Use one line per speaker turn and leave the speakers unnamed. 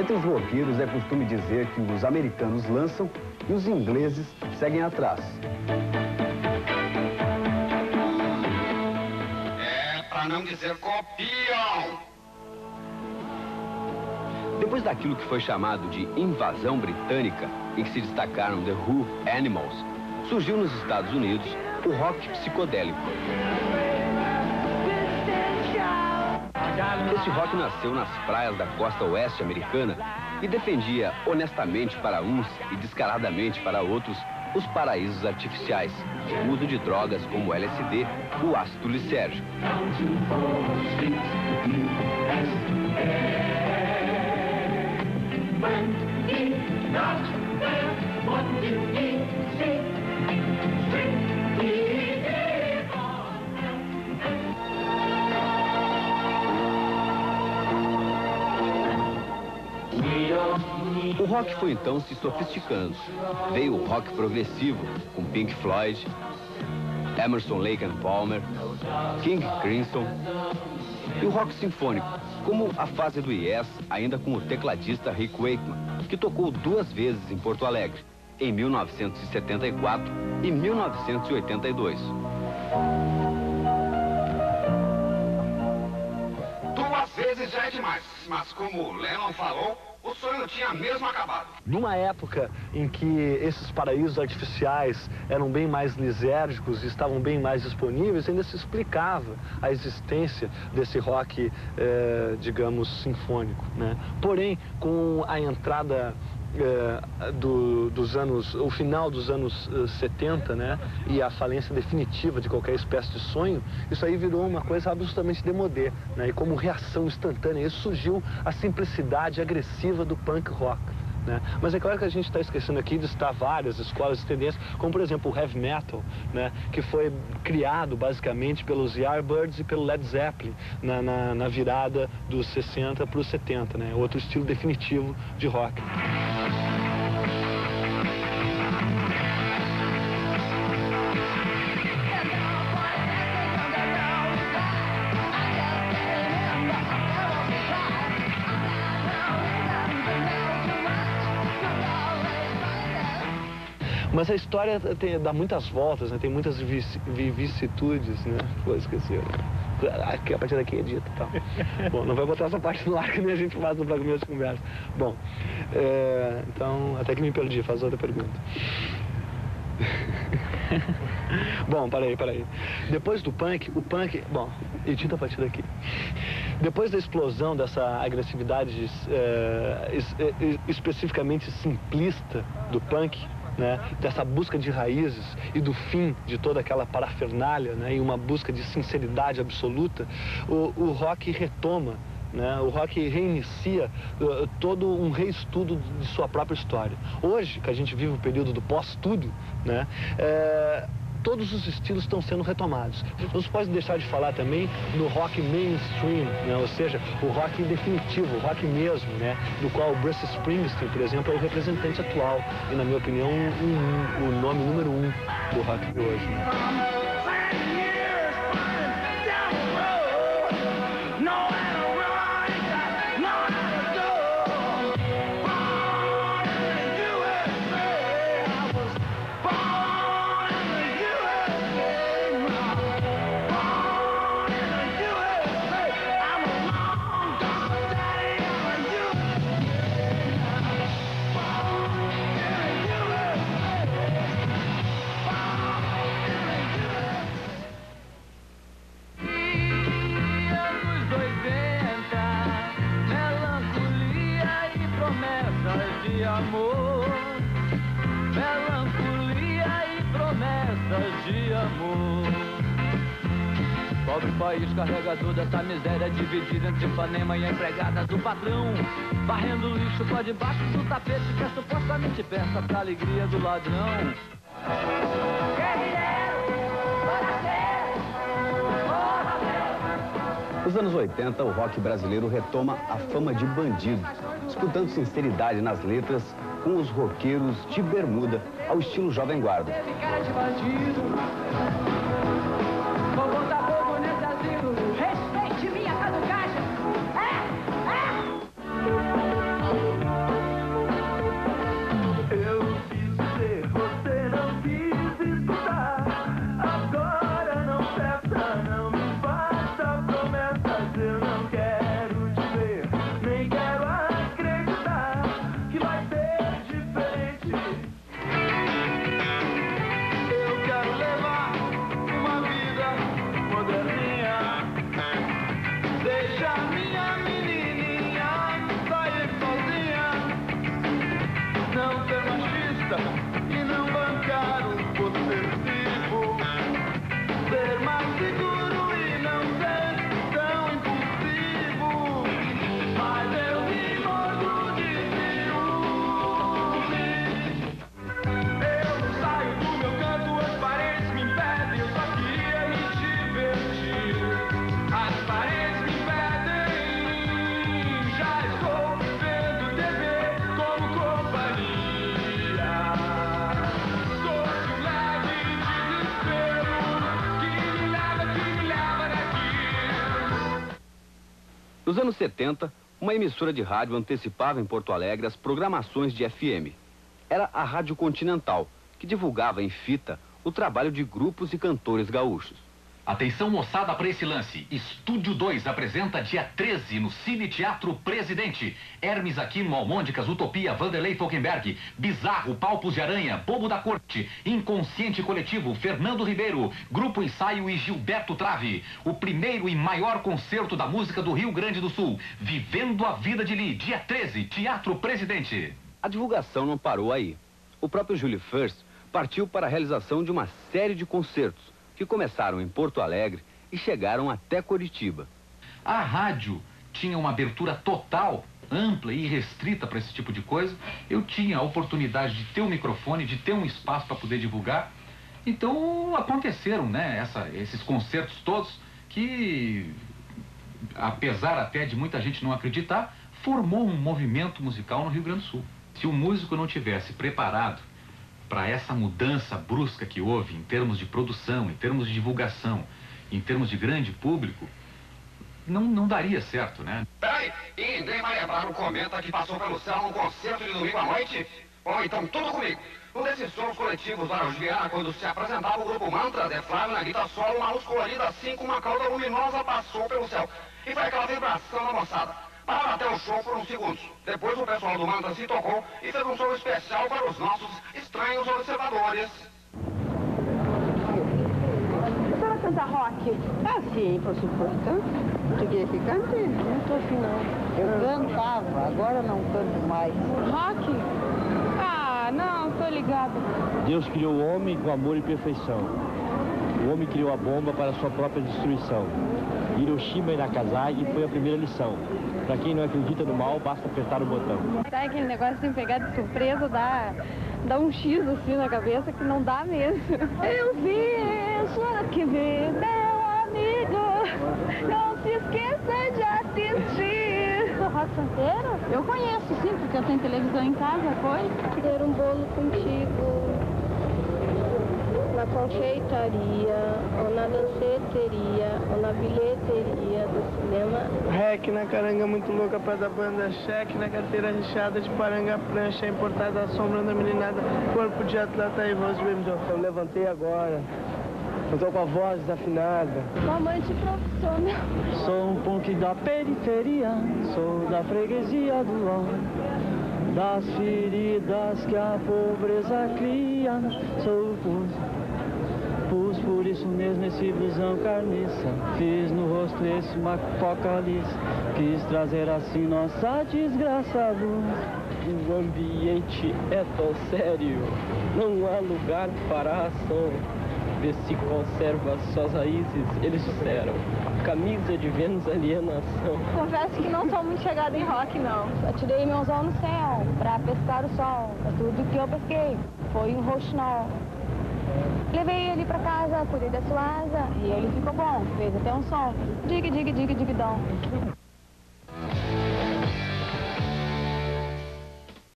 Entre os roqueiros é costume dizer que os americanos lançam e os ingleses seguem atrás.
É, para não dizer copiam.
Depois daquilo que foi chamado de invasão britânica, em que se destacaram The Who Animals, surgiu nos Estados Unidos o rock psicodélico. Esse rock nasceu nas praias da costa oeste americana e defendia honestamente para uns e descaradamente para outros os paraísos artificiais, o uso de drogas como LSD, o ácido lisérgico. Rock foi então se sofisticando. Veio o rock progressivo, com Pink Floyd, Emerson, Lake and Palmer, King Crimson, e o rock sinfônico, como a fase do Yes, ainda com o tecladista Rick Wakeman, que tocou duas vezes em Porto Alegre, em 1974 e 1982.
Duas vezes já é demais, mas como o Lennon falou, o sonho tinha mesmo acabado.
Numa época em que esses paraísos artificiais eram bem mais lisérgicos e estavam bem mais disponíveis, ainda se explicava a existência desse rock, eh, digamos, sinfônico. Né? Porém, com a entrada é, do, dos anos, o final dos anos uh, 70, né, e a falência definitiva de qualquer espécie de sonho, isso aí virou uma coisa absolutamente demodê, né, e como reação instantânea, isso surgiu a simplicidade agressiva do punk rock. Né? Mas é claro que a gente está esquecendo aqui de estar várias escolas de tendência, como por exemplo o heavy metal, né? que foi criado basicamente pelos Yardbirds e pelo Led Zeppelin na, na, na virada dos 60 para os 70, né? outro estilo definitivo de rock. Mas a história tem, dá muitas voltas, né? tem muitas vicissitudes, né? Pô, esqueci. Né? Aqui, a partir daqui é dito tal. Bom, não vai botar essa parte no ar que nem a gente faz no programa de conversa. Bom, é, então, até que me perdi, faz outra pergunta. bom, peraí, peraí. Depois do punk, o punk... Bom, edita a partir daqui. Depois da explosão dessa agressividade é, es, é, especificamente simplista do punk, né, dessa busca de raízes e do fim de toda aquela parafernália, né, e uma busca de sinceridade absoluta, o, o rock retoma né? O rock reinicia uh, todo um reestudo de sua própria história. Hoje, que a gente vive o período do pós-estúdio, né? É todos os estilos estão sendo retomados. Não se pode deixar de falar também no rock mainstream, né? ou seja, o rock definitivo, o rock mesmo, né? do qual o Bruce Springsteen, por exemplo, é o representante atual e, na minha opinião, um, um, o nome número um do rock de hoje. Né?
País carregador dessa miséria dividida entre Ipanema e a empregada do patrão. Varrendo lixo pra debaixo do tapete que é supostamente peça pra alegria do ladrão.
Nos anos 80, o rock brasileiro retoma a fama de bandido, disputando sinceridade nas letras com os roqueiros de bermuda ao estilo Jovem Guarda. Nos anos 70, uma emissora de rádio antecipava em Porto Alegre as programações de FM. Era a Rádio Continental, que divulgava em fita o trabalho de grupos e cantores gaúchos.
Atenção moçada para esse lance. Estúdio 2 apresenta dia 13 no Cine Teatro Presidente. Hermes Aquino, Almôndicas, Utopia, Vanderlei Falkenberg, Bizarro, Palpos de Aranha, Bobo da Corte, Inconsciente Coletivo, Fernando Ribeiro, Grupo Ensaio e Gilberto Trave. O primeiro e maior concerto da música do Rio Grande do Sul. Vivendo a Vida de Lee, dia 13, Teatro Presidente.
A divulgação não parou aí. O próprio Julie First partiu para a realização de uma série de concertos que começaram em Porto Alegre e chegaram até Curitiba.
A rádio tinha uma abertura total, ampla e restrita para esse tipo de coisa. Eu tinha a oportunidade de ter um microfone, de ter um espaço para poder divulgar. Então aconteceram, né, essa, esses concertos todos que, apesar até de muita gente não acreditar, formou um movimento musical no Rio Grande do Sul. Se o músico não tivesse preparado para essa mudança brusca que houve em termos de produção, em termos de divulgação, em termos de grande público, não, não daria certo, né?
Peraí, e ninguém vai lembrar no comenta que passou pelo céu num concerto de domingo à noite? Bom, então tudo comigo. Um desses sons coletivos lá de Viana, quando se apresentava o grupo Mantra, The Flávio na guitarra solo, uma luz colorida assim com uma cauda luminosa passou pelo céu. E foi aquela vibração da moçada. Pararam até o show por uns segundos. Depois o pessoal do Manta se tocou e fez um show especial para os nossos estranhos observadores.
A senhora canta rock?
Ah, sim, por supuesto. Tu quer que cante? Não tô afim, não. Eu cantava, agora não canto mais.
Rock? Ah, não, tô ligado.
Deus criou o homem com amor e perfeição. O homem criou a bomba para sua própria destruição. Hiroshima e Nagasaki foi a primeira lição. Para quem não acredita no mal, basta apertar o botão.
Sabe aquele negócio de pegar de surpresa, dá, dá um X assim na cabeça que não dá mesmo. Eu vi, só que vi, meu amigo, não se esqueça de assistir. O rock santeiro? Eu conheço, sim, porque eu tenho televisão em casa, foi?
Ter um bolo contigo confeitaria, ou na danceteria, ou na bilheteria do cinema.
Rec na caranga muito louca pra dar banda, cheque na carteira recheada de paranga prancha, importada a sombra da meninada, corpo de atleta e voz de bebidão.
Eu levantei agora. Eu tô com a voz desafinada.
Amante profissional.
Sou um punk da periferia, sou da freguesia do LOL. Das feridas que a pobreza cria, sou o por isso mesmo esse blusão carniça. Fiz no rosto esse apocalipse Quis trazer assim nossa desgraça
O ambiente é tão sério. Não há lugar para a ação. Vê se conserva suas raízes, eles disseram Camisa de Vênus alienação.
Confesso que não sou muito chegada em rock, não. Eu tirei meu anzol no céu Pra pescar o sol. É tudo que eu pesquei Foi um roxinol Levei ele pra casa, cuidei da sua asa e ele ficou bom. Fez até um som. Dig, dig, dig, dig, dom.